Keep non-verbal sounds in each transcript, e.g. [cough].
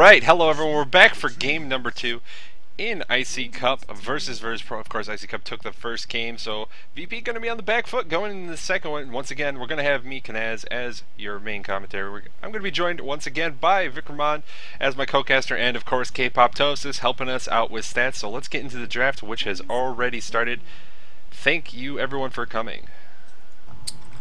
All right, hello everyone. We're back for game number two in iCCup versus Virtus Pro. Of course, iCCup took the first game, so VP going to be on the back foot going in the second one. Once again, we're going to have me, Kanaz, as your main commentary. We're, I'm going to be joined once again by Vykromond as my co-caster, and of course, K-Pop helping us out with stats. So let's get into the draft, which has already started. Thank you everyone for coming.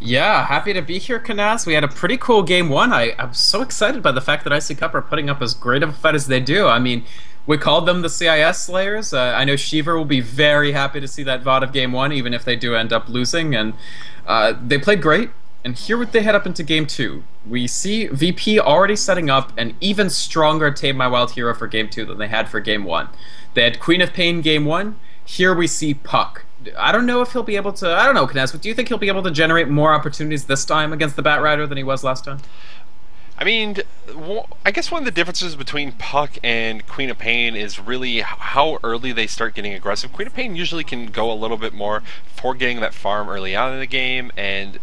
Yeah, happy to be here, Kanaz. We had a pretty cool game one. I, I'm so excited by the fact that iCCup are putting up as great of a fight as they do. I mean, we called them the CIS Slayers. Uh, I know Sheever will be very happy to see that VOD of game one, even if they do end up losing. And uh, they played great. And here what they head up into game two. We see VP already setting up an even stronger Tame My Wild hero for game two than they had for game one. They had Queen of Pain game one. Here we see Puck. I don't know if he'll be able to. I don't know, Kanaz, but do you think he'll be able to generate more opportunities this time against the Batrider than he was last time? I mean, I guess one of the differences between Puck and Queen of Pain is really how early they start getting aggressive. Queen of Pain usually can go a little bit more for getting that farm early on in the game, and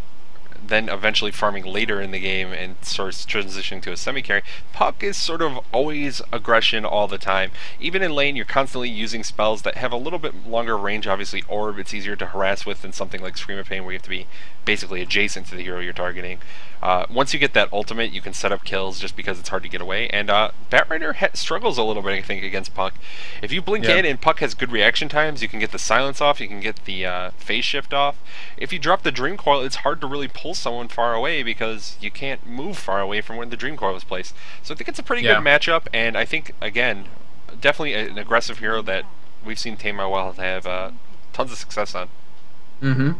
then eventually farming later in the game and sort of transitioning to a semi-carry. Puck is sort of always aggression all the time. Even in lane, you're constantly using spells that have a little bit longer range. Obviously, Orb, it's easier to harass with than something like Scream of Pain where you have to be basically adjacent to the hero you're targeting. Uh, once you get that ultimate, you can set up kills just because it's hard to get away. And uh, Batrider struggles a little bit, I think, against Puck. If you blink yeah. in and Puck has good reaction times, you can get the silence off, you can get the uh, phase shift off. If you drop the Dream Coil, it's hard to really pull someone far away because you can't move far away from where the Dream Coil was placed. So I think it's a pretty yeah. good matchup, and I think, again, definitely an aggressive hero that we've seen Tame My Wild have uh, tons of success on. Mm-hmm.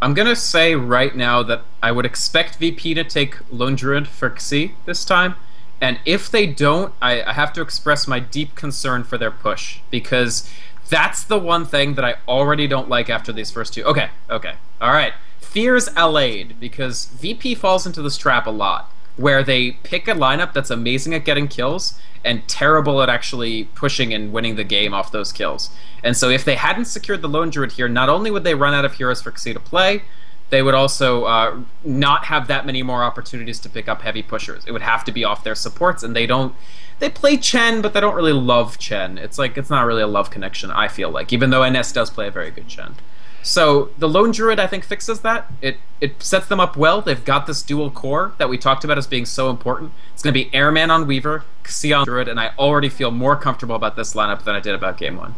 I'm gonna say right now that I would expect VP to take Lone Druid for Xi this time, and if they don't, I, I have to express my deep concern for their push because that's the one thing that I already don't like after these first two. Okay, okay, all right. Fears allayed because VP falls into this trap a lot where they pick a lineup that's amazing at getting kills and terrible at actually pushing and winning the game off those kills. And so if they hadn't secured the Lone Druid here, not only would they run out of heroes for Xi to play, they would also uh, not have that many more opportunities to pick up heavy pushers. It would have to be off their supports, and they don't. They play Chen, but they don't really love Chen. It's like it's not really a love connection. I feel like, even though NS does play a very good Chen. So the Lone Druid, I think, fixes that. It it sets them up well. They've got this dual core that we talked about as being so important. It's going to be Airman on Weaver, Xion Druid, and I already feel more comfortable about this lineup than I did about Game One.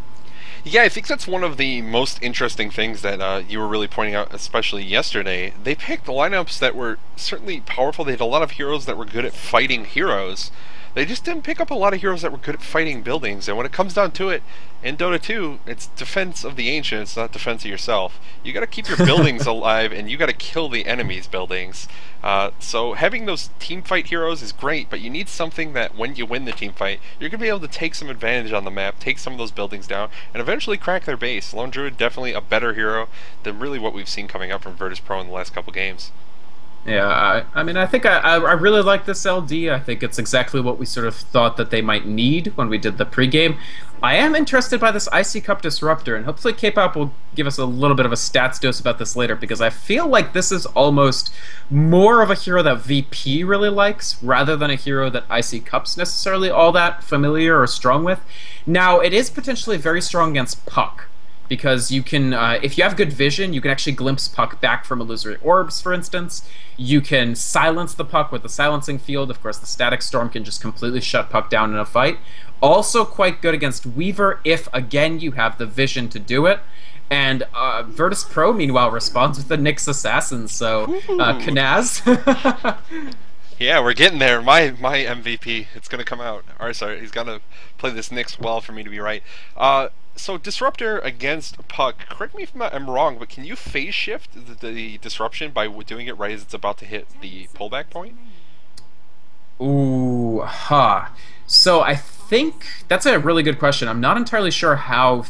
Yeah, I think that's one of the most interesting things that uh, you were really pointing out, especially yesterday. They picked lineups that were certainly powerful. They had a lot of heroes that were good at fighting heroes. They just didn't pick up a lot of heroes that were good at fighting buildings. And when it comes down to it, in Dota 2, it's defense of the ancients, not defense of yourself. You got to keep your [laughs] buildings alive, and you got to kill the enemy's buildings. Uh, so having those team fight heroes is great, but you need something that when you win the team fight, you're gonna be able to take some advantage on the map, take some of those buildings down, and eventually crack their base. Lone Druid definitely a better hero than really what we've seen coming up from Virtus Pro in the last couple games. Yeah, I, I mean, I think I, I really like this LD. I think it's exactly what we sort of thought that they might need when we did the pregame. I am interested by this iCCup Disruptor, and hopefully K-pop will give us a little bit of a stats dose about this later, because I feel like this is almost more of a hero that VP really likes, rather than a hero that iCCup's necessarily all that familiar or strong with. Now, it is potentially very strong against Puck, because you can, uh, if you have good vision, you can actually glimpse Puck back from illusory orbs, for instance. You can silence the Puck with the silencing field. Of course, the static storm can just completely shut Puck down in a fight. Also quite good against Weaver if, again, you have the vision to do it. And uh, Virtus Pro, meanwhile, responds with the Nyx Assassin. So, uh, Kanaz. [laughs] yeah, we're getting there. My my MVP, it's gonna come out. Or sorry, he's gonna play this Nyx well for me to be right. Uh, so Disruptor against Puck. Correct me if I'm wrong, but can you phase shift the, the disruption by doing it right as it's about to hit the pullback point? Ooh, ha. Huh. So I think that's a really good question. I'm not entirely sure how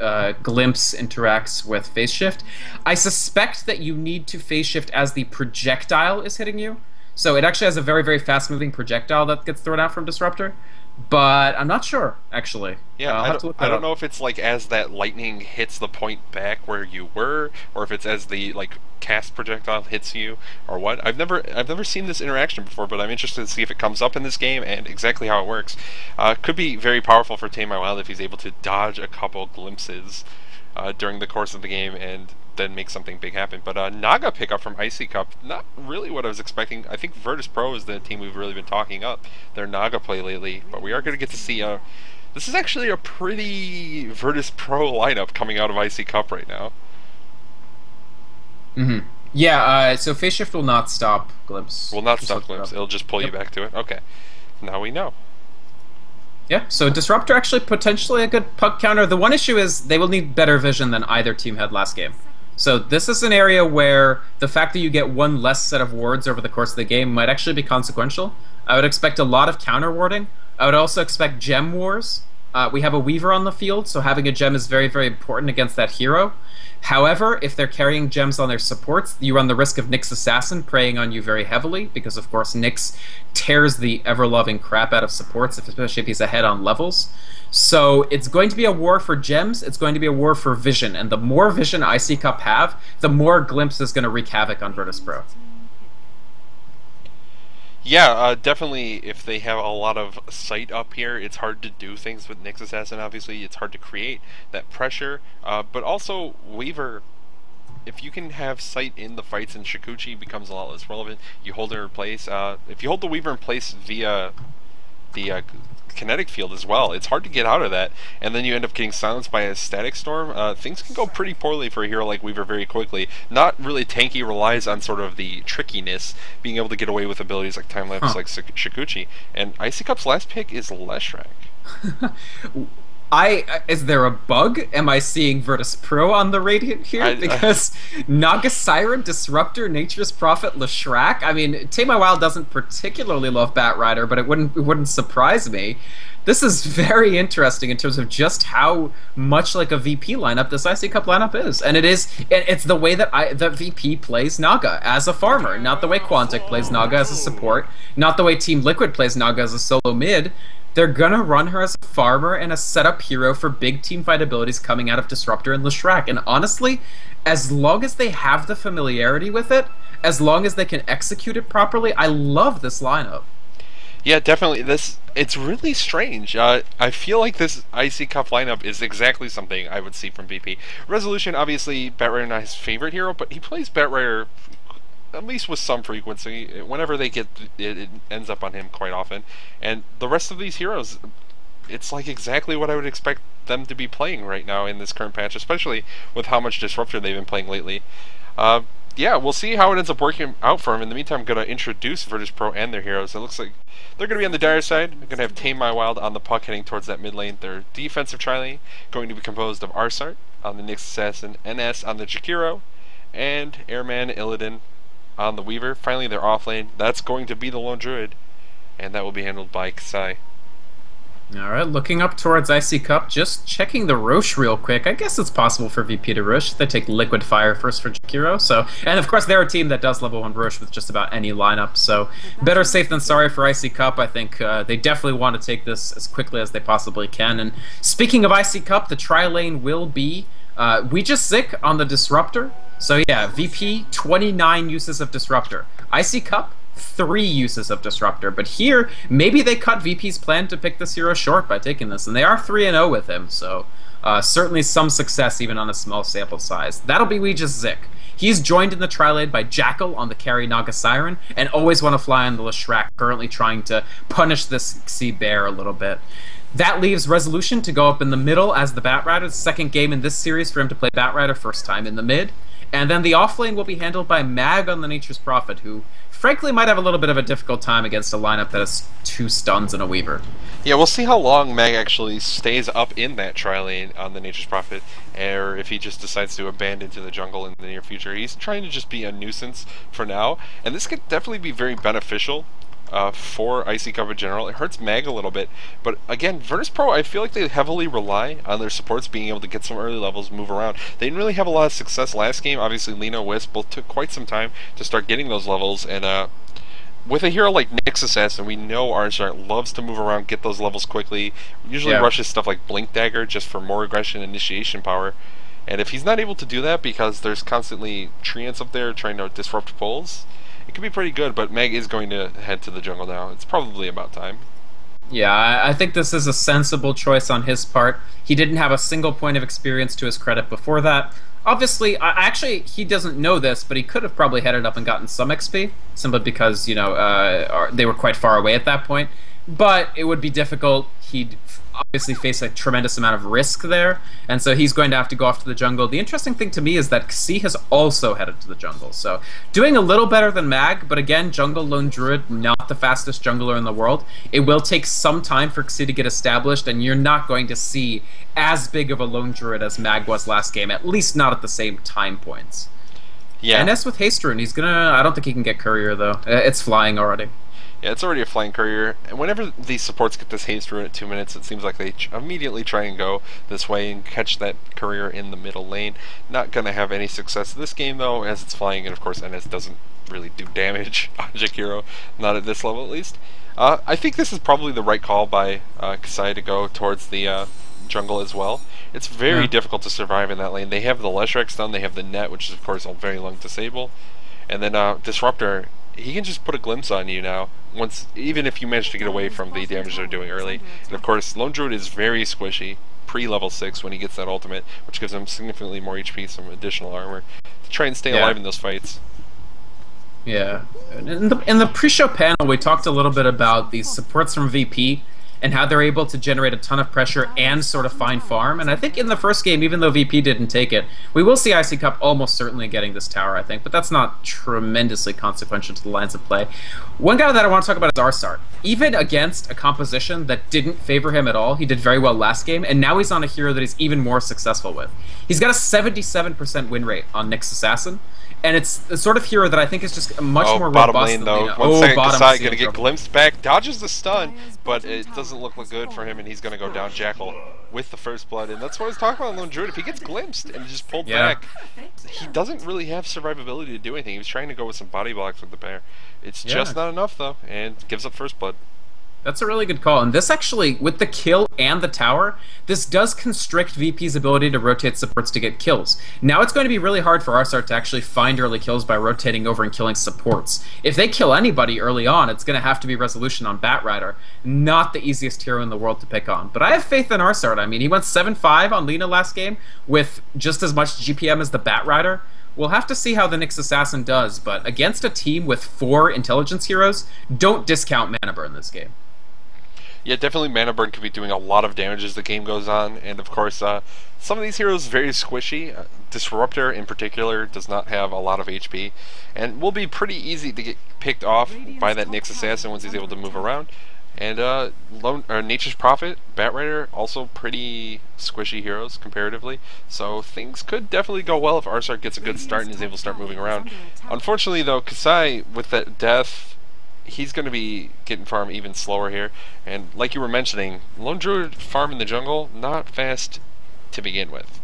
uh, Glimpse interacts with phase shift. I suspect that you need to phase shift as the projectile is hitting you. So it actually has a very, very fast moving projectile that gets thrown out from Disruptor. But I'm not sure actually. Yeah, Uh, to don't, I don't know if it's like as that lightning hits the point back where you were, or if it's as the like cast projectile hits you, or what. I've never I've never seen this interaction before, but I'm interested to see if it comes up in this game and exactly how it works. Uh, could be very powerful for Tame My Wild if he's able to dodge a couple glimpses uh, during the course of the game and then make something big happen. But uh, Naga pickup from iCCup, not really what I was expecting. I think Virtus Pro is the team we've really been talking up. Their Naga play lately, but we are going to get to see. Uh, this is actually a pretty Virtus Pro lineup coming out of iCCup right now. hmm Yeah, uh, so phase shift will not stop glimpse. Will not stop glimpse. It'll just pull you back to it. Okay. Now we know. Yeah, so Disruptor actually potentially a good puck counter. The one issue is they will need better vision than either team had last game. So this is an area where the fact that you get one less set of wards over the course of the game might actually be consequential. I would expect a lot of counter warding. I would also expect gem wars. Uh, we have a Weaver on the field, so having a gem is very, very important against that hero. However, if they're carrying gems on their supports, you run the risk of Nyx Assassin preying on you very heavily, because of course Nyx tears the ever loving crap out of supports, especially if he's ahead on levels. So it's going to be a war for gems, it's going to be a war for vision, and the more vision iCCup have, the more Glimpse is going to wreak havoc on Virtus Pro. Yeah, uh, definitely. If they have a lot of sight up here, it's hard to do things with Nyx Assassin. Obviously, it's hard to create that pressure. Uh, but also, Weaver, if you can have sight in the fights, and Shukuchi becomes a lot less relevant. You hold her in place. Uh, if you hold the Weaver in place via the uh, kinetic field as well, it's hard to get out of that. And then you end up getting silenced by a static storm. Uh, things can go pretty poorly for a hero like Weaver very quickly. Not really tanky, relies on sort of the trickiness, being able to get away with abilities like time lapse, Huh. like Shik- Shukuchi. And iCCup's last pick is Leshrac. [laughs] I uh, is there a bug? Am I seeing Virtus Pro on the Radiant here? I- I- because Naga Siren, Disruptor, Nature's Prophet, Leshrac. I mean, Tame My Wild doesn't particularly love Batrider, but it wouldn't it wouldn't surprise me. This is [laughs] very interesting in terms of just how much like a VP lineup this iCCup lineup is, and it is it's the way that I that VP plays Naga as a farmer, not the way Quantic plays Naga as a support, not the way Team Liquid plays Naga as a solo mid. They're gonna run her as a farmer and a setup hero for big team fight abilities coming out of Disruptor and Leshrac. And honestly, as long as they have the familiarity with it, as long as they can execute it properly, I love this lineup. Yeah, definitely. This it's really strange. Uh, I feel like this iCCup lineup is exactly something I would see from VP. Resolution, obviously, Batrider not his favorite hero, but he plays Batrider at least with some frequency. Whenever they get it, it ends up on him quite often. And the rest of these heroes, it's like exactly what I would expect them to be playing right now in this current patch, especially with how much Disruptor they've been playing lately. Uh, yeah, we'll see how it ends up working out for him. In the meantime, I'm going to introduce Virtus Pro and their heroes. It looks like they're going to be on the dire side. They're going to have Tame My Wild on the puck heading towards that mid lane. Their defensive trilane going to be composed of Arsart on the Nyx Assassin, NS on the Jakiro, and Airman Illidan on the Weaver. Finally, they're off lane. That's going to be the Lone Druid, and that will be handled by Kasai. All right, looking up towards iCCup, just checking the Rosh real quick. I guess it's possible for VP to Rosh. They take Liquid Fire first for Jakiro. So, and of course, they're a team that does level one Rosh with just about any lineup. So, better safe than sorry for iCCup. I think uh, they definitely want to take this as quickly as they possibly can. And speaking of iCCup, the tri lane will be uh, we just sick on the Disruptor. So yeah, VP 29 uses of Disruptor. iCCup three uses of Disruptor. But here, maybe they cut VP's plan to pick this hero short by taking this, and they are 3 and 0 with him, so uh, certainly some success even on a small sample size. That'll be Weegis Zik. He's joined in the tri-lane by Jackal on the carry Naga Siren, and always want to fly on the Leshrac, currently trying to punish this Sea Bear a little bit. That leaves Resolution to go up in the middle as the Batrider, second game in this series for him to play Batrider, first time in the mid. And then the offlane will be handled by Mag on the Nature's Prophet, who frankly might have a little bit of a difficult time against a lineup that has two stuns and a Weaver. Yeah, we'll see how long Mag actually stays up in that tri lane on the Nature's Prophet, or if he just decides to abandon to the jungle in the near future. He's trying to just be a nuisance for now, and this could definitely be very beneficial uh, for iCCup in general. It hurts Mag a little bit, but again, Virtus Pro, I feel like they heavily rely on their supports being able to get some early levels, move around. They didn't really have a lot of success last game. Obviously, Lina Wisp both took quite some time to start getting those levels, and uh, with a hero like Nyx Assassin, we know Arsart loves to move around, get those levels quickly. Usually Yeah. rushes stuff like Blink Dagger just for more aggression initiation power. And if he's not able to do that because there's constantly treants up there trying to disrupt pulls, could be pretty good. But Mag is going to head to the jungle now. It's probably about time. Yeah, I think this is a sensible choice on his part. He didn't have a single point of experience to his credit before that. Obviously, I- actually, he doesn't know this, but he could have probably headed up and gotten some XP, simply because you know uh, they were quite far away at that point. But it would be difficult. He'd obviously face a tremendous amount of risk there, and so he's going to have to go off to the jungle. The interesting thing to me is that Xi has also headed to the jungle, so doing a little better than Mag, but again, jungle lone druid, not the fastest jungler in the world. It will take some time for Xi to get established, and you're not going to see as big of a lone druid as Mag was last game, at least not at the same time points. Yeah. And as with Haste Rune, he's gonna. I don't think he can get Courier though. Uh, It's flying already. Yeah, it's already a flying courier. And whenever these supports get this haste rune at two minutes, it seems like they immediately try and go this way and catch that courier in the middle lane. Not gonna have any success this game though, as it's flying, and of course NS doesn't really do damage [laughs] on Jakiro, not at this level at least. Uh, I think this is probably the right call by uh, Kasai to go towards the uh, jungle as well. It's very Yeah. difficult to survive in that lane. They have the Leshrac stun, they have the net, which is of course a very long disable. And then uh, Disruptor, he can just put a glimpse on you now. Once, even if you manage to get away from the damage they're doing early. And of course, Lone Druid is very squishy pre-level six when he gets that ultimate, which gives him significantly more HP, some additional armor to try and stay Yeah. alive in those fights. Yeah. In the, in the pre-show panel, we talked a little bit about the supports from VP and how they're able to generate a ton of pressure and sort of find farm. And I think in the first game, even though VP didn't take it, we will see iCCup almost certainly getting this tower, I think. But that's not tremendously consequential to the lines of play. One guy that I want to talk about is Arsart. Even against a composition that didn't favor him at all, he did very well last game, and now he's on a hero that he's even more successful with. He's got a 77% win rate on Nyx Assassin. And it's the sort of hero that I think is just much oh, more bottom robust lane than though. Lina. One oh, second, bottom Kasai gonna get glimpsed back, dodges the stun, but it doesn't look good for him, and he's gonna go down Jackal with the first blood. And that's what I was talking about Lone Druid. If he gets glimpsed and just pulled Yeah. back, he doesn't really have survivability to do anything. He was trying to go with some body blocks with the bear. It's Yeah. just not enough though, and gives up first blood. That's a really good call. And this actually, with the kill and the tower, this does constrict VP's ability to rotate supports to get kills. Now it's going to be really hard for Arsart to actually find early kills by rotating over and killing supports. If they kill anybody early on, it's going to have to be resolution on Batrider. Not the easiest hero in the world to pick on. But I have faith in Arsart. I mean, he went 7 5 on Lina last game with just as much GPM as the Batrider. We'll have to see how the Nyx Assassin does, but against a team with four intelligence heroes, don't discount mana burn this game. Yeah, definitely Mana Burn could be doing a lot of damage as the game goes on, and of course, uh, some of these heroes very squishy. Uh, Disruptor, in particular, does not have a lot of HP, and will be pretty easy to get picked off by that Nyx Assassin once he's able to move around. And uh, Lone, or Nature's Prophet, Batrider, also pretty squishy heroes comparatively. So things could definitely go well if Arsart gets a good start and is able to start moving around. Unfortunately, though, Kasai with that death he's going to be getting farm even slower here. And like you were mentioning, Lone Druid farm in the jungle, not fast to begin with.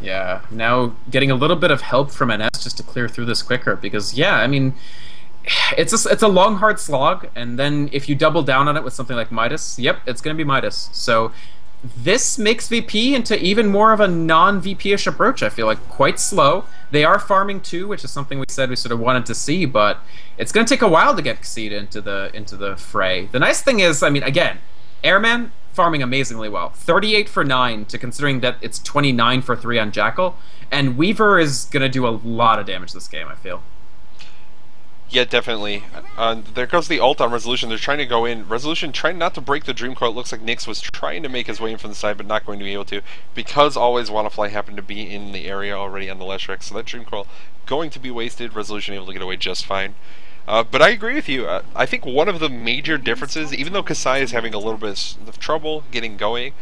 Yeah, now getting a little bit of help from NS just to clear through this quicker because yeah, I mean it's a, it's a long hard slog and then if you double down on it with something like Midas, yep, it's going to be Midas. So this makes VP into even more of a non-VP-ish approach. I feel like quite slow. They are farming too, which is something we said we sort of wanted to see, but it's going to take a while to get Xseed into the into the fray. The nice thing is, I mean, again, Airman farming amazingly well. 38 for 9 to considering that it's 29 for 3 on Jackal, and Weaver is going to do a lot of damage this game, I feel. Yeah, definitely. Uh, there goes the ult on Resolution. They're trying to go in. Resolution trying not to break the Dream Coil. It looks like Nyx was trying to make his way in from the side, but not going to be able to. Because Always Wanna Fly happened to be in the area already on the Leshrac, so that Dream Coil going to be wasted. Resolution able to get away just fine. Uh, but I agree with you. Uh, I think one of the major differences, even though Kasai is having a little bit of trouble getting going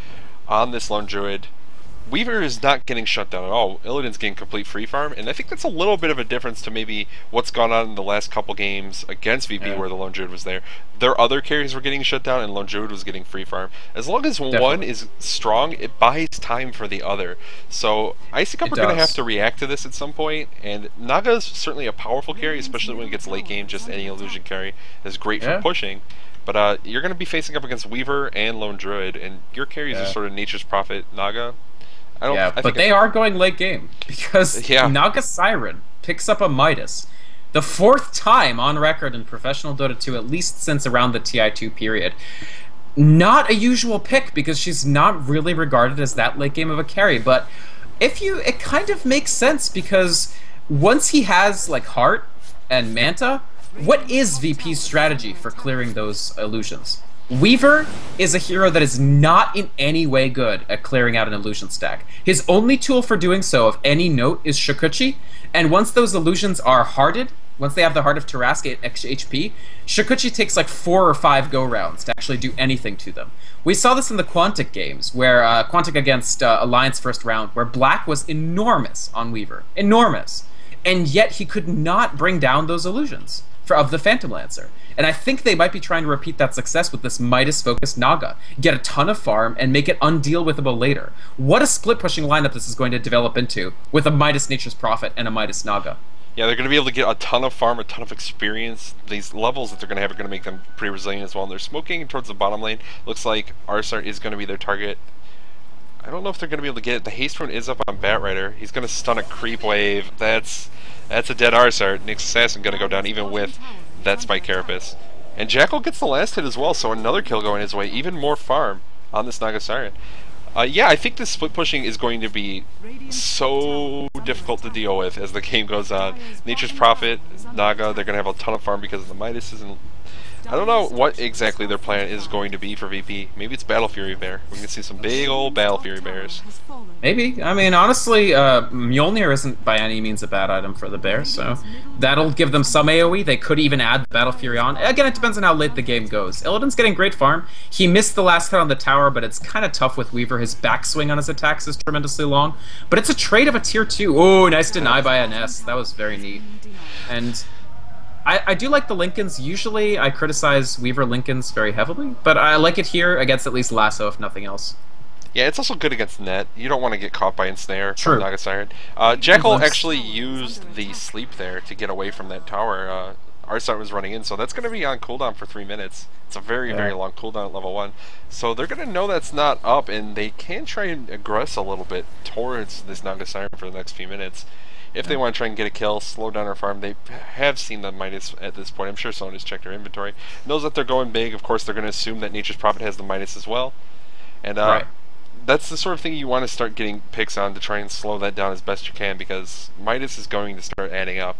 on this Lone Druid, Weaver is not getting shut down at all. Illidan's getting complete free farm, and I think that's a little bit of a difference to maybe what's gone on in the last couple games against VP Yeah. where the Lone Druid was there. Their other carries were getting shut down, and Lone Druid was getting free farm. As long as one is strong, it buys time for the other. So Cup It are going to have to react to this at some point, and Naga's certainly a powerful carry, especially when it gets late game. Just any illusion carry is great Yeah. for pushing. But uh, you're going to be facing up against Weaver and Lone Druid, and your carries are sort of Nature's Prophet Naga. I don't. Yeah, I but they are going late game [laughs] because Yeah. Naga Siren picks up a Midas. The fourth time on record in professional Dota 2, at least since around the TI2 period. Not a usual pick because she's not really regarded as that late game of a carry, but if you it kind of makes sense because once he has like heart and manta, what is VP's strategy for clearing those illusions? Weaver is a hero that is not in any way good at clearing out an illusion stack. His only tool for doing so of any note is Shukuchi, and once those illusions are hearted, once they have the heart of Tarrasque at HP, Shukuchi takes like four or five go rounds to actually do anything to them. We saw this in the Quantic games, where uh, Quantic against uh, Alliance first round, where Black was enormous on Weaver, enormous, and yet he could not bring down those illusions for, of the Phantom Lancer. And I think they might be trying to repeat that success with this Midas focused Naga. Get a ton of farm and make it undeal withable later. What a split pushing lineup this is going to develop into with a Midas Nature's Prophet and a Midas Naga. Yeah, they're going to be able to get a ton of farm, a ton of experience. These levels that they're going to have are going to make them pretty resilient as well. And they're smoking towards the bottom lane. Looks like Arsart is going to be their target. I don't know if they're going to be able to get it. The haste rune is up on Batrider. He's going to stun a creep wave. That's that's a dead Arsart. Nyx Assassin going to go down even with that Spike Carapace. And Jackal gets the last hit as well, so another kill going his way. Even more farm on this Naga Siren. Uh, yeah, I think this split pushing is going to be so difficult to deal with as the game goes on. Nature's Prophet, Naga, they're going to have a ton of farm because of the Midas and I don't know what exactly their plan is going to be for VP. Maybe it's Battle Fury Bear. We can see some big old Battle Fury Bears. Maybe. I mean, honestly, uh, Mjolnir isn't by any means a bad item for the bear, so that'll give them some AoE. They could even add Battle Fury on. Again, it depends on how late the game goes. Illidan's getting great farm. He missed the last hit on the tower, but it's kind of tough with Weaver. His backswing on his attacks is tremendously long. But it's a trade of a tier 2. Oh, nice deny by NS. That was very neat. And I, I do like the Linken's. Usually I criticize Weaver Linken's very heavily, but I like it here against at least Lasso, if nothing else. Yeah, it's also good against net. You don't want to get caught by ensnare True. from Naga Siren. Uh, Nice. actually used the sleep there to get away from that tower. Uh, was running in, so that's going to be on cooldown for three minutes. It's a very, Yeah. very long cooldown at level one. So they're going to know that's not up, and they can try and aggress a little bit towards this Naga Siren for the next few minutes. If they want to try and get a kill, slow down our farm, they have seen the Midas at this point. I'm sure someone has checked their inventory. Knows that they're going big. Of course, they're going to assume that Nature's Prophet has the Midas as well. And uh, Right. that's the sort of thing you want to start getting picks on to try and slow that down as best you can because Midas is going to start adding up.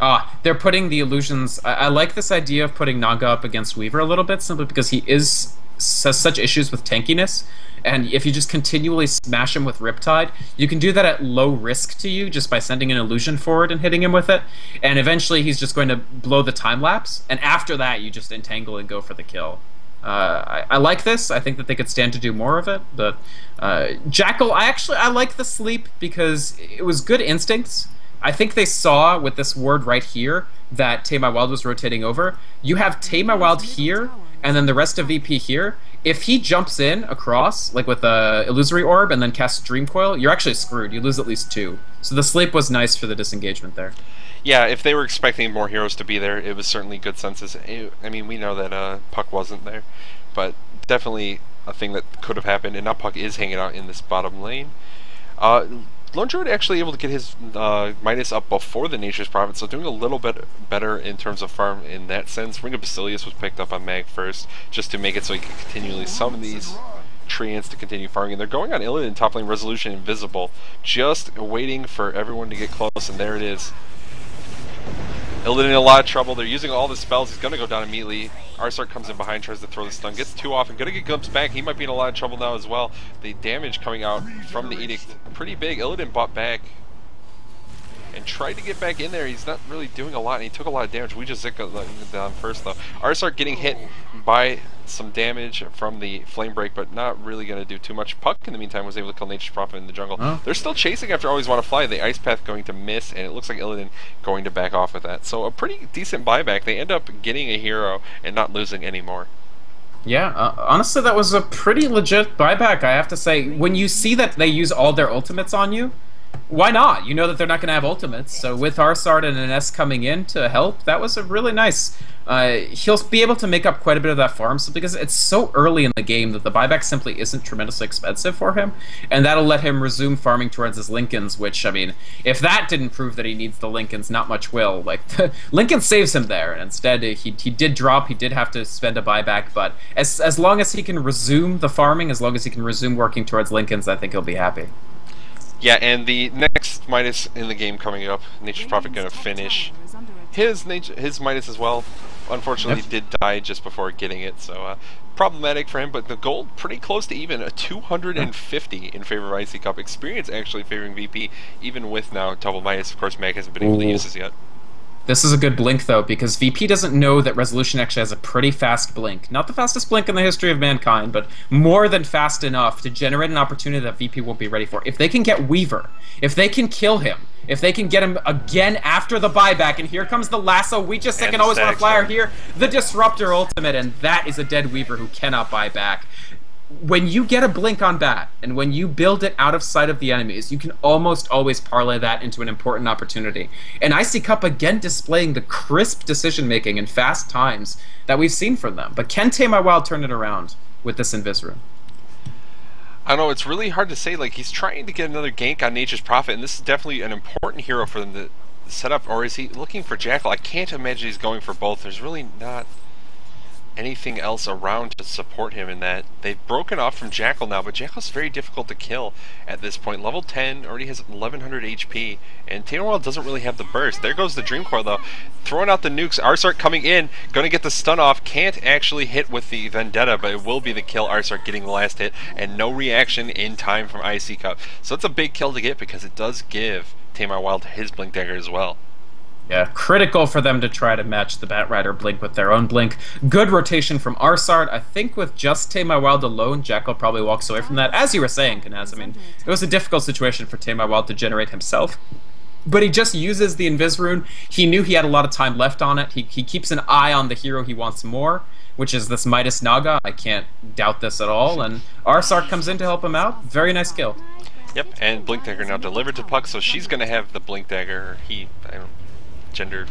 Ah, they're putting the illusions. I, I like this idea of putting Naga up against Weaver a little bit, simply because he is has such issues with tankiness. And if you just continually smash him with Riptide, you can do that at low risk to you just by sending an illusion forward and hitting him with it. And eventually, he's just going to blow the time lapse. And after that, you just entangle and go for the kill. Uh, I, I like this. I think that they could stand to do more of it. But uh, Jackal, I actually I like the sleep because it was good instincts. I think they saw with this word right here that Tame My Wild was rotating over. You have Tame My Wild here, and then the rest of VP here. If he jumps in across, like with a illusory orb, and then casts Dream Coil, you're actually screwed. You lose at least two. So the sleep was nice for the disengagement there. Yeah, if they were expecting more heroes to be there, it was certainly good senses. I mean, we know that uh, Puck wasn't there, but definitely a thing that could have happened. And now Puck is hanging out in this bottom lane. Uh, Lone Druid actually able to get his uh, Midas up before the Nature's Prophet, so doing a little bit better in terms of farm in that sense. Ring of Basilius was picked up on Mag first, just to make it so he can continually summon these treants to continue farming. And they're going on Illidan top lane Resolution Invisible, just waiting for everyone to get close, and there it is. Illidan in a lot of trouble. They're using all the spells. He's going to go down immediately. Arsart comes in behind, tries to throw the stun. Gets too often. Going to get glimpsed back. He might be in a lot of trouble now as well. The damage coming out from the Edict, pretty big. Illidan bought back. And tried to get back in there. He's not really doing a lot, and he took a lot of damage. We just zick down first, though. Arsart getting hit by some damage from the flame break, but not really going to do too much. Puck, in the meantime, was able to kill Nature's Prophet in the jungle. Oh. They're still chasing after Always Want to Fly. The Ice Path going to miss, and it looks like Illidan going to back off with that. So a pretty decent buyback. They end up getting a hero and not losing anymore. Yeah, uh, honestly, that was a pretty legit buyback, I have to say. When you see that they use all their ultimates on you, why not? You know that they're not going to have ultimates. So with Arsart and an S coming in to help, that was a really nice. Uh, he'll be able to make up quite a bit of that farm so because it's so early in the game that the buyback simply isn't tremendously expensive for him, and that'll let him resume farming towards his Linken's. Which I mean, if that didn't prove that he needs the Linken's, not much will. Like [laughs] Linken saves him there, and instead he he did drop. He did have to spend a buyback, but as as long as he can resume the farming, as long as he can resume working towards Linken's, I think he'll be happy. Yeah, and the next Midas in the game coming up, Nature's Prophet going to finish his nature, his Midas as well. Unfortunately, yep. did die just before getting it, so uh, problematic for him. But the gold pretty close to even, a 250 in favor of iCCup. Experience actually favoring VP, even with now double Midas. Of course, Mag hasn't been able to use this yet. This is a good blink, though, because VP doesn't know that Resolution actually has a pretty fast blink. Not the fastest blink in the history of mankind, but more than fast enough to generate an opportunity that VP won't be ready for. If they can get Weaver, if they can kill him, if they can get him again after the buyback, and here comes the lasso, we just second always want to flyer here, the Disruptor ultimate, and that is a dead Weaver who cannot buy back when you get a blink on bat and when you build it out of sight of the enemies, you can almost always parlay that into an important opportunity. And iCCup again displaying the crisp decision making and fast times that we've seen from them. But can Tame Wild turn it around with this Invis Rune? I know it's really hard to say. Like he's trying to get another gank on Nature's Prophet, and this is definitely an important hero for them to set up. Or is he looking for Jackal? I can't imagine he's going for both. There's really not anything else around to support him in that. They've broken off from Jackal now, but Jackal's very difficult to kill at this point. Level 10 already has 1100 HP, and Tamer Wild doesn't really have the burst. There goes the Dream Coil though. Throwing out the nukes, Arsart coming in, gonna get the stun off, can't actually hit with the Vendetta, but it will be the kill. Arsart getting the last hit, and no reaction in time from iCCup. So it's a big kill to get because it does give Tamer Wild his Blink Dagger as well. Yeah, critical for them to try to match the Batrider Blink with their own Blink. Good rotation from Arsart. I think with just Tame My Wild alone, Jackal probably walks away from that. As you were saying, Kanaz, I mean, it was a difficult situation for Tame My Wild to generate himself. But he just uses the Invis Rune. He knew he had a lot of time left on it. He, he keeps an eye on the hero he wants more, which is this Midas Naga. I can't doubt this at all. And Arsart comes in to help him out. Very nice kill. Yep, and Blink Dagger now delivered to Puck, so she's going to have the Blink Dagger. He, I don't gender.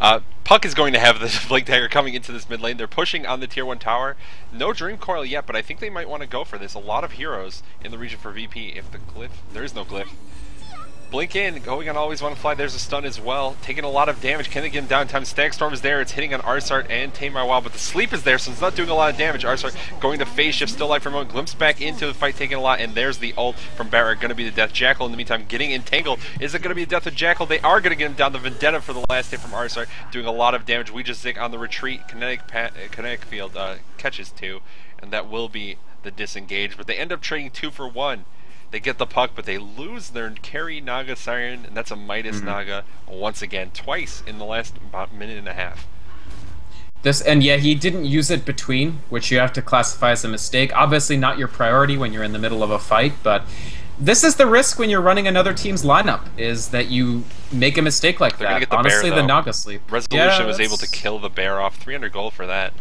Uh, Puck is going to have the [laughs] Blink Dagger coming into this mid lane. They're pushing on the tier 1 tower. No Dream Coil yet, but I think they might want to go for this. A lot of heroes in the region for VP. If the glyph, there is no glyph. Blink in, going on Always One Fly, there's a stun as well. Taking a lot of damage, can they get him down in time? Static Storm is there, it's hitting on Arsart and Tame My Wild, but the sleep is there, so it's not doing a lot of damage. Arsart going to phase shift, still life moment, glimpse back into the fight, taking a lot, and there's the ult from Barrett, gonna be the death. Jackal in the meantime getting entangled. Is it gonna be the death of Jackal? They are gonna get him down. The Vendetta for the last hit from Arsart, doing a lot of damage. We just think on the retreat, kinetic, kinetic field uh, catches two, and that will be the disengage, but they end up trading two for one. They get the puck, but they lose their carry Naga Siren, and that's a Midas mm-hmm. Naga once again, twice in the last about minute and a half. This and yeah, he didn't use it between, which you have to classify as a mistake. Obviously, not your priority when you're in the middle of a fight, but this is the risk when you're running another team's lineup is that you make a mistake like They're that. The Honestly, bear, the Naga sleep. Resolution yeah, was able to kill the bear off 300 gold for that.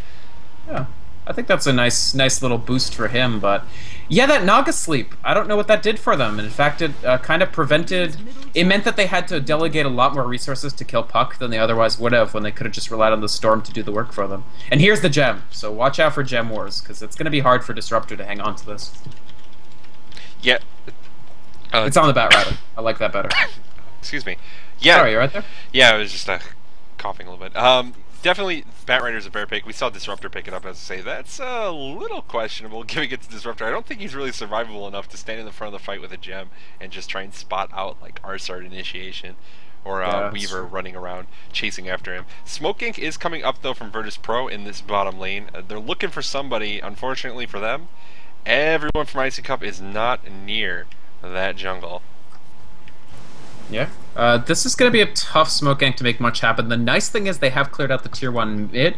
Yeah. I think that's a nice, nice little boost for him. But yeah, that Naga sleep. I don't know what that did for them. And in fact, it uh, kind of prevented. It meant that they had to delegate a lot more resources to kill Puck than they otherwise would have when they could have just relied on the Storm to do the work for them. And here's the gem. So watch out for gem wars because it's going to be hard for Disruptor to hang on to this. Yeah. Uh, it's on the Batrider. I like that better. [coughs] Excuse me. Yeah. Sorry, you right there? Yeah, I was just uh, coughing a little bit. Um, definitely Batrider's a bear pick. We saw Disruptor pick it up, as I say. That's a little questionable [laughs] giving it to Disruptor. I don't think he's really survivable enough to stand in the front of the fight with a gem and just try and spot out like Arsart initiation or uh, yeah, Weaver running around chasing after him. Smoke Ink is coming up though from Virtus Pro in this bottom lane. Uh, they're looking for somebody. Unfortunately for them, everyone from iCCup is not near that jungle. Yeah, Uh, this is going to be a tough smoke gank to make much happen. The nice thing is they have cleared out the tier 1 mid,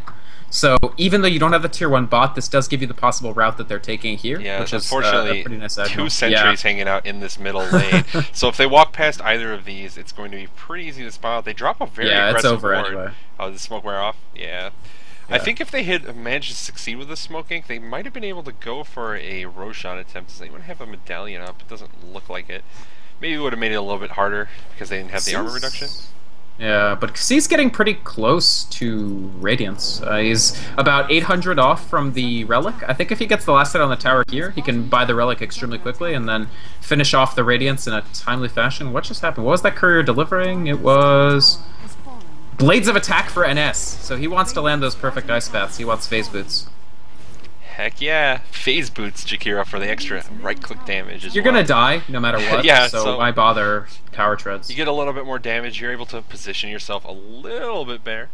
so even though you don't have the tier 1 bot, this does give you the possible route that they're taking here, Yeah, which is uh, unfortunately, a pretty nice two sentries hanging out in this middle [laughs] lane. so if they walk past either of these, it's going to be pretty easy to spot. They drop a very Yeah, it's aggressive over ward. anyway. Oh, the smoke wear off? Yeah. I think if they had managed to succeed with the smoking, they might have been able to go for a Roshan attempt. Does anyone have a medallion up? It doesn't look like it. Maybe it would have made it a little bit harder because they didn't have the armor reduction. Yeah, but he's getting pretty close to Radiance. Uh, he's about 800 off from the Relic. I think if he gets the last hit on the tower here, he can buy the Relic extremely quickly and then finish off the Radiance in a timely fashion. What just happened? What was that courier delivering? It was Blades of Attack for NS. So he wants to land those perfect ice paths. He wants phase boots. Heck yeah. Phase boots Jakiro for the extra right click damage. You're well. gonna die no matter [laughs] what, yeah, so, so why bother power treads? You get a little bit more damage, you're able to position yourself a little bit better.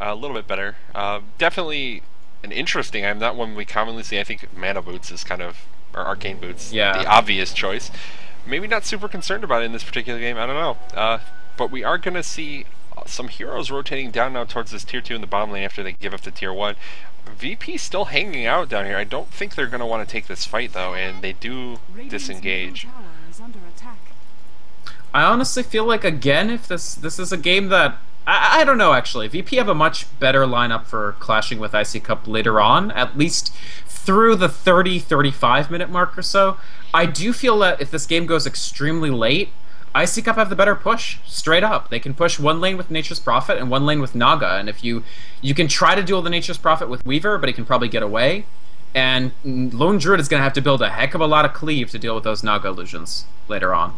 A little bit better. Uh, definitely an interesting, I'm not one we commonly see. I think mana boots is kind of, or arcane boots, yeah. the obvious choice. Maybe not super concerned about it in this particular game, I don't know. Uh, but we are gonna see some heroes rotating down now towards this tier 2 in the bottom lane after they give up the tier 1. VP still hanging out down here. I don't think they're going to want to take this fight, though, and they do disengage. I honestly feel like, again, if this this is a game that... I, I don't know, actually. VP have a much better lineup for clashing with iCCup later on, at least through the 30, 35 minute mark or so. I do feel that if this game goes extremely late, iCCup have the better push, straight up. They can push one lane with Nature's Prophet and one lane with Naga, and if you you can try to duel the Nature's Prophet with Weaver, but he can probably get away. And Lone Druid is going to have to build a heck of a lot of cleave to deal with those Naga illusions later on.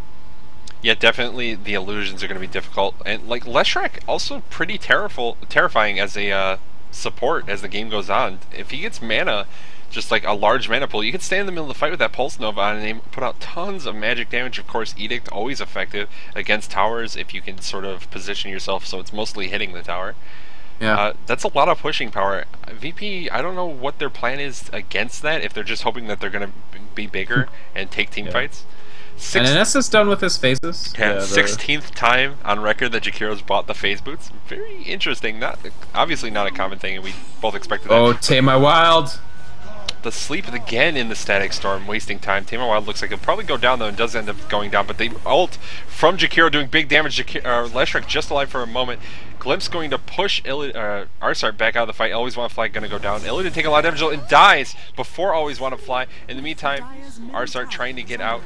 Yeah, definitely the illusions are going to be difficult, and like Leshrac also pretty terriful, terrifying as a uh, support as the game goes on. If he gets mana, just like a large mana pool, you can stand in the middle of the fight with that Pulse Nova on and put out tons of magic damage. Of course, Edict always effective against towers if you can sort of position yourself so it's mostly hitting the tower. Yeah. Uh, that's a lot of pushing power. VP, I don't know what their plan is against that. If they're just hoping that they're going to be bigger and take team Yeah. fights. And Six- NS is done with his phases. yeah, the- sixteenth time on record that Jakiro's bought the phase boots. Very interesting. Not obviously not a common thing, and we both expected that. Oh, Tame My Wild. The sleep again in the static storm, wasting time. Tamer Wild looks like he'll probably go down though, and does end up going down. But they ult from Jakiro doing big damage. Jakiro, uh, Leshrac just alive for a moment. Glimpse going to push Illi- uh, Arsart back out of the fight. Always want to fly going to go down. Illidan taking a lot of damage and dies before always want to fly. In the meantime, Arsart trying to get out.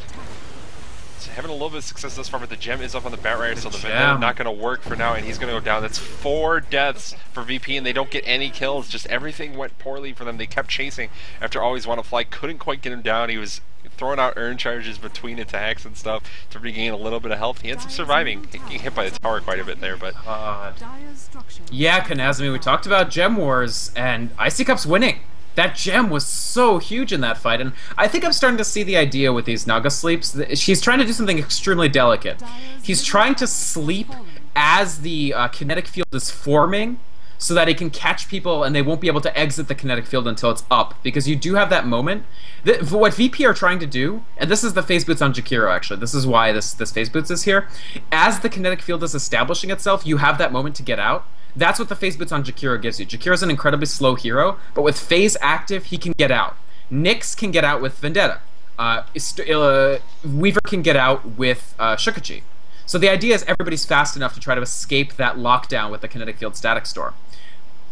It's having a little bit of success thus far, but the gem is up on the Batrider, so the Vendetta not going to work for now, and he's going to go down. That's four deaths for VP, and they don't get any kills. Just everything went poorly for them. They kept chasing after Always Want to Fly. Couldn't quite get him down. He was throwing out Urn charges between attacks and stuff to regain a little bit of health. He ends up surviving, getting hit by the tower quite a bit there, but uh, God. Yeah, Kanazumi, we talked about Gem Wars, and iCCup's winning. That gem was so huge in that fight, and I think I'm starting to see the idea with these Naga sleeps. She's trying to do something extremely delicate. He's trying to sleep as the uh, kinetic field is forming, so that it can catch people and they won't be able to exit the kinetic field until it's up. Because you do have that moment. Th- what VP are trying to do, and this is the phase boots on Jakiro actually. This is why this this phase boots is here. As the kinetic field is establishing itself, you have that moment to get out. That's what the phase boots on Jakiro gives you. Jakiro's an incredibly slow hero, but with phase active, he can get out. Nyx can get out with Vendetta. Uh, uh, Weaver can get out with uh. So the idea is everybody's fast enough to try to escape that lockdown with the kinetic field static storm.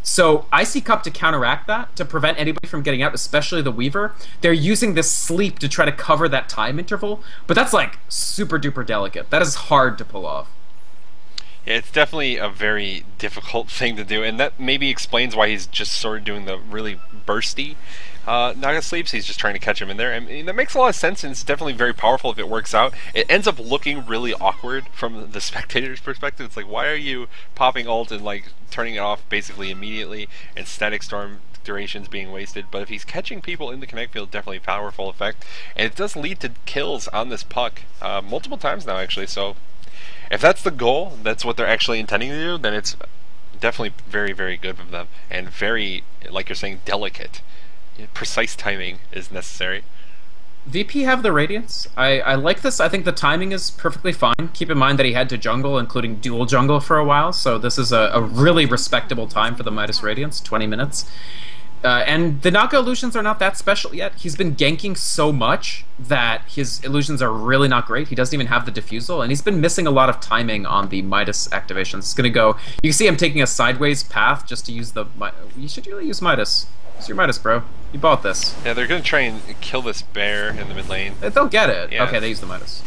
So iCCup to counteract that, to prevent anybody from getting out, especially the Weaver, they're using this sleep to try to cover that time interval. But that's like super duper delicate. That is hard to pull off. Yeah, it's definitely a very difficult [laughs] thing to do, and that maybe explains why he's just sort of doing the really bursty uh, Naga sleeps. He's just trying to catch him in there, and, and that makes a lot of sense, and it's definitely very powerful if it works out. It ends up looking really awkward from the [laughs] spectator's perspective. It's like, why are you popping ult and like turning it off basically immediately, and static storm durations being wasted? But if he's catching people in the kinetic field, definitely powerful effect, and it does lead to kills on this puck uh, multiple times now, actually. So if that's the goal, that's what they're actually intending to do, then it's definitely very, very good of them, and very, like you're saying, delicate. Precise timing is necessary. VP have the Radiance. I, I like this. I think the timing is perfectly fine. Keep in mind that he had to jungle, including dual jungle for a while, so this is a, a really respectable time for the Midas Radiance, 20 minutes. Uh, and the Naga illusions are not that special yet. He's been ganking so much that his illusions are really not great. He doesn't even have the diffusal, and he's been missing a lot of timing on the Midas activations. It's going to go. You can see him taking a sideways path just to use the. You should really use Midas. Use your Midas, bro. You bought this. Yeah, they're going to try and kill this bear in the mid lane. They'll get it. Yeah. Okay, they use the Midas.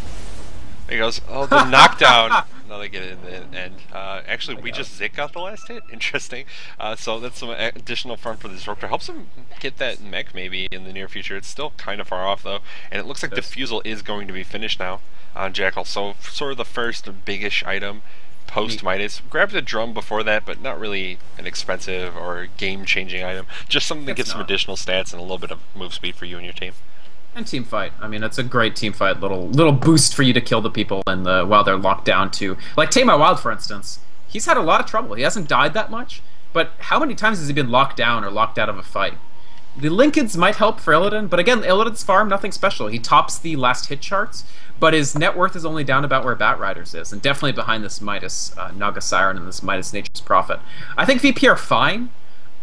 There he goes. Oh, the [laughs] knockdown. no, they get it in the end. Uh, actually, we just Zik got the last hit. [laughs] Interesting. Uh, so that's some additional fun for the Disruptor. Helps him get that Mek maybe in the near future. It's still kind of far off though, and it looks like Diffusal is going to be finished now on Jackal. So sort of the first biggish item post Midas. Grabbed a drum before that, but not really an expensive or game-changing item. Just something that gets some additional stats and a little bit of move speed for you and your team and team fight. I mean, it's a great team fight. Little little boost for you to kill the people and the while they're locked down to like Tame My Wild, for instance. He's had a lot of trouble. He hasn't died that much, but how many times has he been locked down or locked out of a fight? The Linken's might help for Illidan, but again, Illidan's farm nothing special. He tops the last hit charts, but his net worth is only down about where Batriders is, and definitely behind this Midas uh, Naga Siren and this Midas Nature's Prophet. I think VP are fine.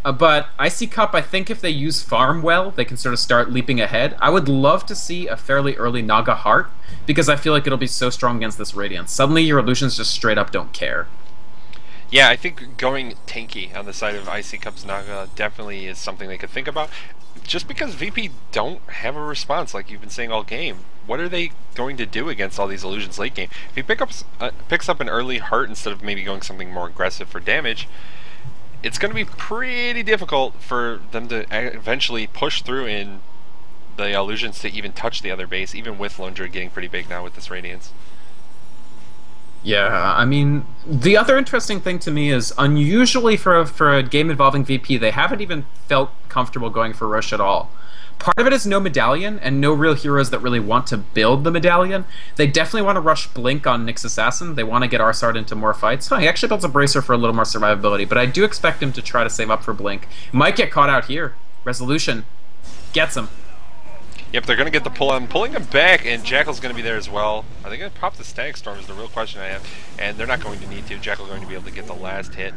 Uh, but iCCup, I think if they use farm well, they can sort of start leaping ahead. I would love to see a fairly early Naga Heart, because I feel like it'll be so strong against this Radiance. Suddenly your illusions just straight up don't care. Yeah, I think going tanky on the side of iCCup's Naga definitely is something they could think about. Just because VP don't have a response, like you've been saying all game, what are they going to do against all these illusions late game? If he pick up, uh, picks up an early heart instead of maybe going something more aggressive for damage, it's going to be pretty difficult for them to eventually push through in the illusions to even touch the other base, even with Druid getting pretty big now with this Radiance. Yeah, I mean, the other interesting thing to me is unusually for a, for a game involving VP, they haven't even felt comfortable going for Rosh at all. Part of it is no medallion and no real heroes that really want to build the medallion. They definitely want to rush Blink on Nyx Assassin. They want to get Arsart into more fights. He actually builds a Bracer for a little more survivability, but I do expect him to try to save up for Blink. Might get caught out here. Resolut1on gets him. Yep, they're going to get the pull on. Pulling him back, and Jackal's going to be there as well. Are they going to pop the Static Storm is the real question I have. And they're not going to need to. Jackal going to be able to get the last hit.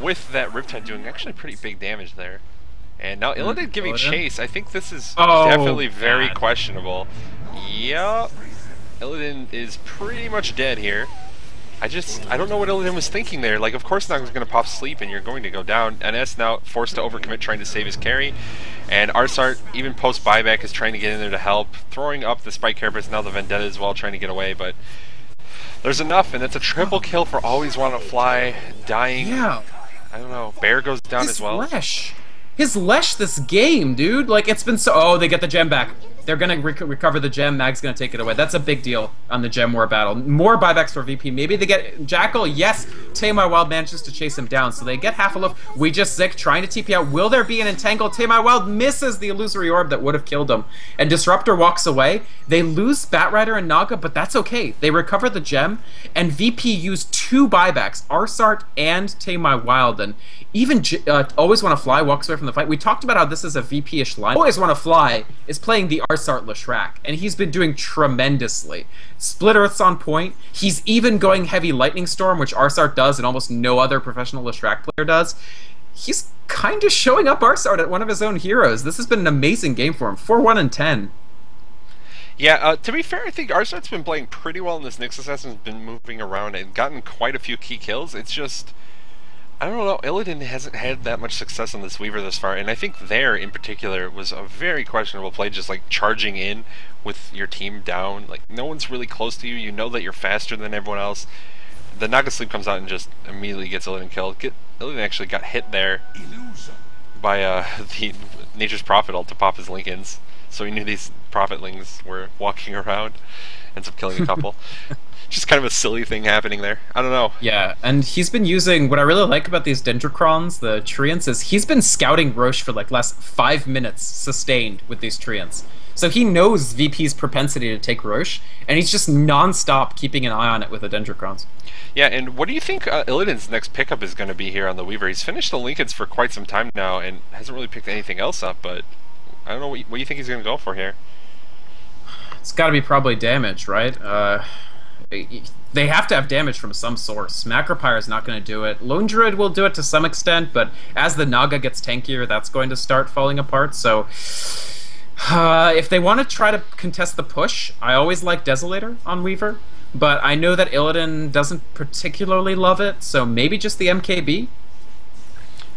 With that Riptide doing actually pretty big damage there. And now Illidan giving chase, I think this is oh, definitely very God. questionable. Yep. Illidan is pretty much dead here. I just, I don't know what Illidan was thinking there. Like, of course Naga's going to pop sleep and you're going to go down. NS now forced to overcommit trying to save his carry. And Arsart, even post buyback, is trying to get in there to help. Throwing up the Spike Carapace, now the Vendetta as well, trying to get away. But there's enough, and it's a triple kill for Always Want to Fly, dying. Yeah. I don't know. Bear goes down this as well. Flesh his Lesh this game, dude. Like, it's been so... Oh, they get the gem back. They're going to rec recover the gem. Mag's going to take it away. That's a big deal on the gem war battle. More buybacks for VP. Maybe they get... Jackal, yes. Tame My Wild manages to chase him down. So they get half a loaf. We just Zik trying to TP out. Will there be an entangle? Tame My Wild misses the illusory orb that would have killed him. And Disruptor walks away. They lose Batrider and Naga, but that's okay. They recover the gem. And VP used two buybacks. Arsart and Tame My Wild. And even uh, Always Want to Fly walks away from the fight. We talked about how this is a VP-ish line. Always Want to Fly is playing the Arsart Leshrac, and he's been doing tremendously. Split Earth's on point. He's even going heavy Lightning Storm, which Arsart does and almost no other professional Leshrac player does. He's kind of showing up Arsart at one of his own heroes. This has been an amazing game for him. 4-1 and 10. Yeah, uh, to be fair, I think Arsart's been playing pretty well in this Nyx Assassin's been moving around and gotten quite a few key kills. It's just I don't know. Illidan hasn't had that much success on this Weaver thus far, and I think there in particular was a very questionable play, just like charging in with your team down. Like no one's really close to you. You know that you're faster than everyone else. The Naga Sleep comes out and just immediately gets Illidan killed. Get, Illidan actually got hit there by uh, [laughs] the Nature's Prophet ult to pop his Linken's, so he knew these Prophetlings were walking [laughs] around. Ends up killing a couple. [laughs] just kind of a silly thing happening there. I don't know. Yeah, and he's been using what I really like about these Dendrocrons, the Treants, is he's been scouting Rosh for like last five minutes sustained with these Treants. So he knows VP's propensity to take Rosh, and he's just non-stop keeping an eye on it with the Dendrocrons. Yeah, and what do you think uh, Illidan's next pickup is going to be here on the Weaver? He's finished the Linken's for quite some time now and hasn't really picked anything else up, but I don't know what you, what you think he's going to go for here. it's got to be probably damage, right? Uh, they have to have damage from some source. Macropyre is not going to do it. Lone Druid will do it to some extent, but as the Naga gets tankier, that's going to start falling apart. So, uh, if they want to try to contest the push, I always like Desolator on Weaver, but I know that Illidan doesn't particularly love it, so maybe just the MKB.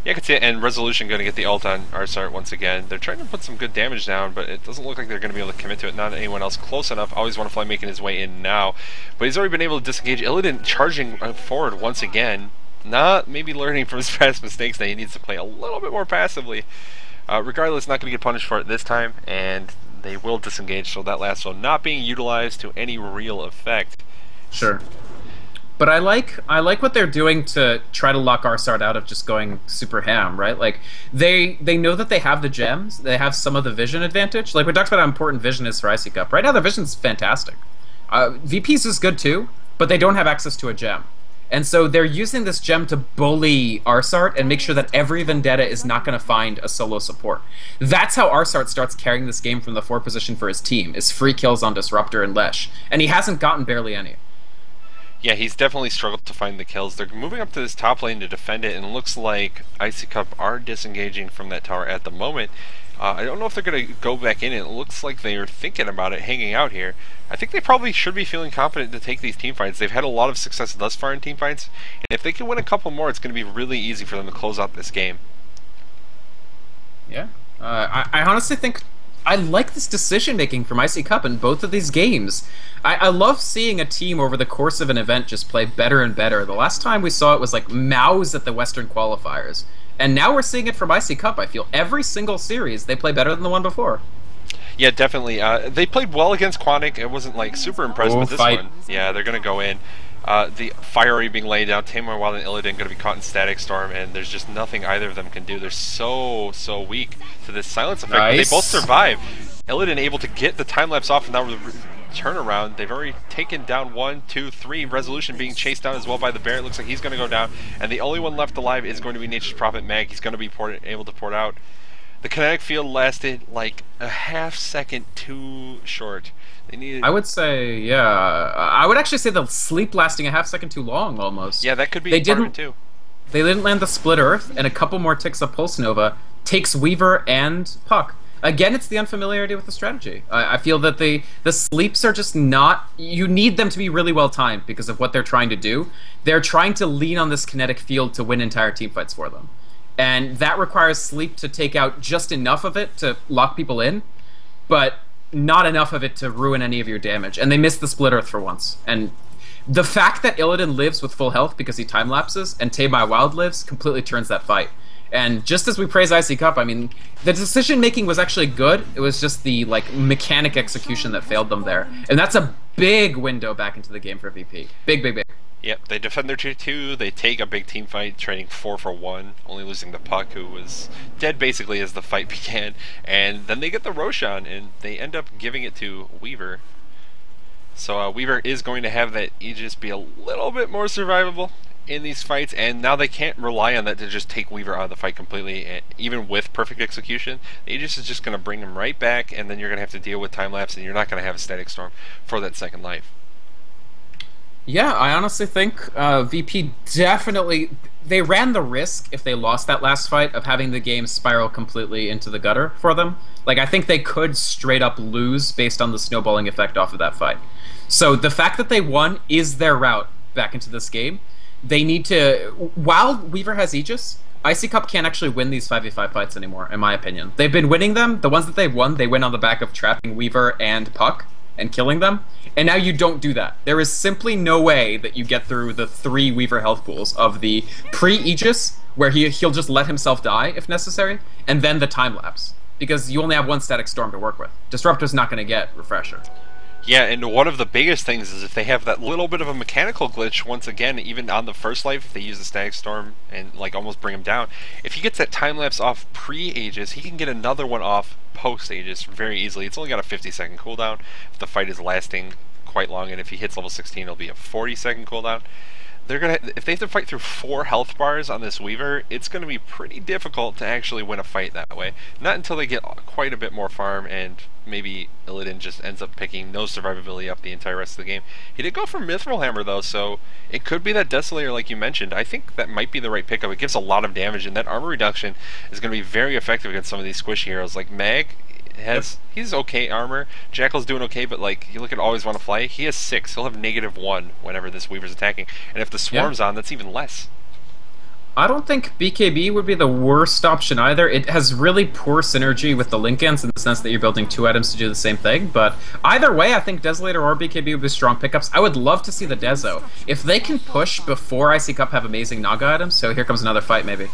Yeah, I can see it. And Resolut1on going to get the ult on Arsart once again. They're trying to put some good damage down, but it doesn't look like they're going to be able to commit to it. Not anyone else close enough. Always want to fly making his way in now. But he's already been able to disengage. Illidan charging uh, forward once again. Not maybe learning from his [laughs] past mistakes that he needs to play a little bit more passively. Uh, regardless, not going to get punished for it this time, and they will disengage, so that last one not being utilized to any real effect. Sure. But I like I like what they're doing to try to lock Arsart out of just going super ham, right? Like they they know that they have the gems, they have some of the vision advantage. Like we talked about how important vision is for iCCup. Right now, the vision's fantastic. Uh, VP's is good too, but they don't have access to a gem. And so they're using this gem to bully Arsart and make sure that every Vendetta is not going to find a solo support. That's how Arsart starts carrying this game from the four position for his team, is free kills on Disruptor and Lesh. And he hasn't gotten barely any. Yeah, he's definitely struggled to find the kills. They're moving up to this top lane to defend it, and it looks like iCCup are disengaging from that tower at the moment. Uh, I don't know if they're going to go back in. It looks like they are thinking about it, hanging out here. I think they probably should be feeling confident to take these team fights. They've had a lot of success thus far in team fights, and if they can win a couple more, it's going to be really easy for them to close out this game. Yeah, uh, I, I honestly think I like this decision making from iCCup in both of these games. I, I, love seeing a team over the course of an event just play better and better. The last time we saw it was like Mouse at the Western qualifiers. And now we're seeing it from iCCup, I feel. Every single series, they play better than the one before. Yeah, definitely. Uh, they played well against Quantic. It wasn't like super impressed with this fight. one. Yeah, they're going to go in. Uh, the fiery being laid down, Tamer Wild and Illidan going to be caught in Static Storm, and there's just nothing either of them can do. They're so, so weak to this silence effect. Nice. They both survive. Illidan able to get the time lapse off, and now the turnaround. They've already taken down one, two, three. Resolut1on being chased down as well by the bear. It looks like he's going to go down, and the only one left alive is going to be Nature's Prophet Mag. He's going to be port able to port out. The kinetic field lasted like a half second too short. They needed. I would say, yeah. I would actually say the sleep lasting a half second too long, almost. Yeah, that could be they didn't, too. They didn't land the split Earth, and a couple more ticks of Pulse Nova takes Weaver and Puck. Again, it's the unfamiliarity with the strategy. I, I feel that the the sleeps are just not. You need them to be really well timed because of what they're trying to do. They're trying to lean on this kinetic field to win entire team fights for them and that requires sleep to take out just enough of it to lock people in, but not enough of it to ruin any of your damage. And they missed the split earth for once. And the fact that Illidan lives with full health because he time lapses and Tame Wild lives completely turns that fight. And just as we praise iCCup, I mean, the decision making was actually good. It was just the like mechanic execution that failed them there, and that's a big window back into the game for VP. Big, big, big. Yep, they defend their 2-2, they take a big team fight, trading 4 for 1, only losing the Puck, who was dead basically as the fight [laughs] began, and then they get the Roshan, and they end up giving it to Weaver. So uh, Weaver is going to have that Aegis be a little bit more survivable in these fights, and now they can't rely on that to just take Weaver out of the fight completely, and even with perfect execution. Aegis is just going to bring him right back, and then you're going to have to deal with time lapse, and you're not going to have a static storm for that second life. Yeah, I honestly think uh, VP definitely they ran the risk if they lost that last fight of having the game spiral completely into the gutter for them. Like I think they could straight up lose based on the snowballing effect off of that fight. So the fact that they won is their route back into this game. They need to while Weaver has Aegis, iCCup can't actually win these 5v5 fights anymore, in my opinion. They've been winning them. The ones that they've won, they win on the back of trapping Weaver and Puck and killing them. And now you don't do that. There is simply no way that you get through the three Weaver health pools of the pre Aegis, where he he'll just let himself die if necessary, and then the time lapse because you only have one static storm to work with. Disruptor's not going to get refresher. Yeah, and one of the biggest things is if they have that little bit of a mechanical glitch, once again, even on the first life, if they use the Static Storm and like almost bring him down, if he gets that time lapse off pre-Aegis, he can get another one off post-Aegis very easily. It's only got a 50 second cooldown if the fight is lasting quite long, and if he hits level 16, it'll be a 40 second cooldown. They're gonna if they have to fight through four health bars on this Weaver, it's gonna be pretty difficult to actually win a fight that way. Not until they get quite a bit more farm and maybe Illidan just ends up picking no survivability up the entire rest of the game. He did go for Mithril Hammer though, so it could be that Desolator like you mentioned. I think that might be the right pickup. It gives a lot of damage and that armor reduction is to be very effective against some of these squishy heroes like Mag has he's okay armor. Jackal's doing okay, but like you look at always want to fly, he has six. He'll have negative one whenever this Weaver's attacking, and if the swarm's on, that's even less. I don't think BKB would be the worst option either. It has really poor synergy with the Linken's in the sense that you're building two items to do the same thing. But either way, I think Desolator or BKB would be strong pickups. I would love to see the Dezo. If they can push before iCCup have amazing Naga items, so here comes another fight maybe.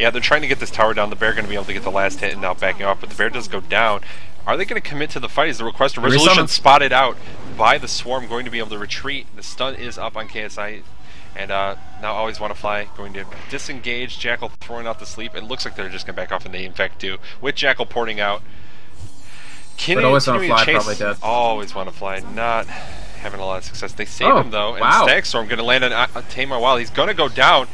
Yeah, they're trying to get this tower down. The bear going to be able to get the last hit and now backing off, but the bear does go down. Are they going to commit to the fight? Is the request of Resolut1on spotted out by the swarm going to be able to retreat? The stun is up on KSI. And uh, now always want to fly, going to disengage. Jackal throwing out the sleep. It looks like they're just going to back off and they infect too. With Jackal porting out. Can but always want to fly, chase? probably dead. Always want to fly. Not having a lot of success. They save oh, him though. And wow. Static Storm going to land on uh, Tamar while he's going to go down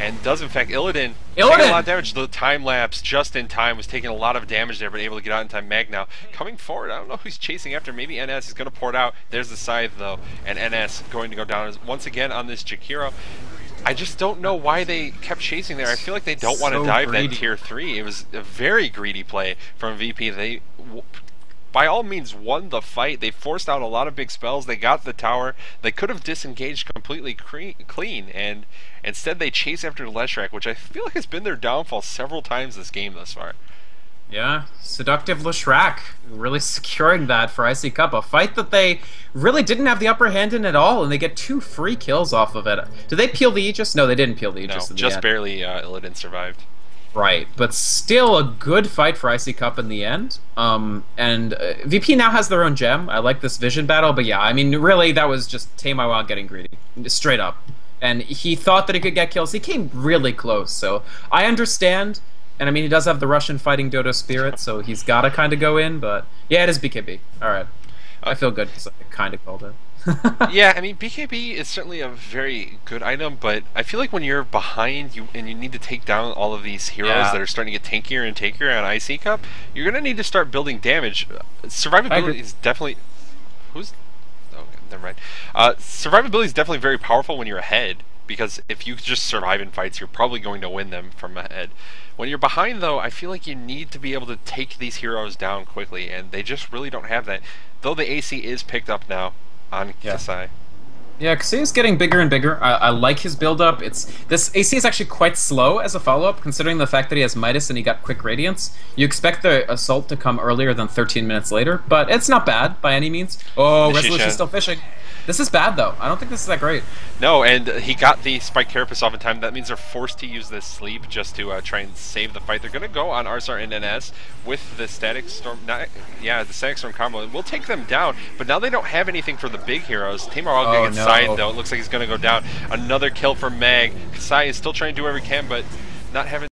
and does in fact Illidan, Illidan. taking a lot of damage. The time lapse just in time was taking a lot of damage there, but able to get out in time. Mag now coming forward. I don't know who's chasing after. Maybe NS is going to pour it out. There's the scythe though, and NS going to go down once again on this Jakiro. I just don't know why they kept chasing there. I feel like they don't so want to dive greedy. that tier three. It was a very greedy play from VP. They by all means won the fight. They forced out a lot of big spells. They got the tower. They could have disengaged completely clean, and instead they chase after Leshrac, which I feel like has been their downfall several times this game thus far. Yeah, seductive Leshrac really securing that for iCCup, a fight that they really didn't have the upper hand in at all, and they get two free kills off of it. Did they peel the Aegis? No, they didn't peel the Aegis. No, just barely. Uh, Illidan survived. Right, but still a good fight for iCCup in the end. Um, and uh, VP now has their own gem. I like this vision battle, but yeah, I mean, really, that was just Tame getting greedy, straight up. And he thought that he could get kills. He came really close, so I understand. And I mean, he does have the Russian fighting Dodo spirit, so he's got to kind of go in. But yeah, it is BKB. All right, I feel good because I kind of called it. [laughs] yeah, I mean BKB is certainly a very good item, but I feel like when you're behind you and you need to take down all of these heroes yeah. that are starting to get tankier and tankier on iCCup, you're gonna need to start building damage. Survivability is definitely who's never mind. Uh, survivability is definitely very powerful when you're ahead because if you just survive in fights, you're probably going to win them from ahead. When you're behind, though, I feel like you need to be able to take these heroes down quickly, and they just really don't have that. Though the AC is picked up now, on yeah. Kasai. Yeah, Kasai is getting bigger and bigger. I, I like his build-up. It's this AC is actually quite slow as a follow-up, considering the fact that he has Midas and he got quick Radiance. You expect the assault to come earlier than 13 minutes later, but it's not bad by any means. Oh, Resolution still fishing. This is bad, though. I don't think this is that great. No, and he got the Spike Carapace off in time. That means they're forced to use this sleep just to uh, try and save the fight. They're going to go on Arsar and NS with the Static Storm. Not, yeah, the Static Storm combo. We'll take them down, but now they don't have anything for the big heroes. Tamar all going to get no. side, though. It looks like he's going to go down. Another kill for Mag. Kasai is still trying to do whatever he can, but not having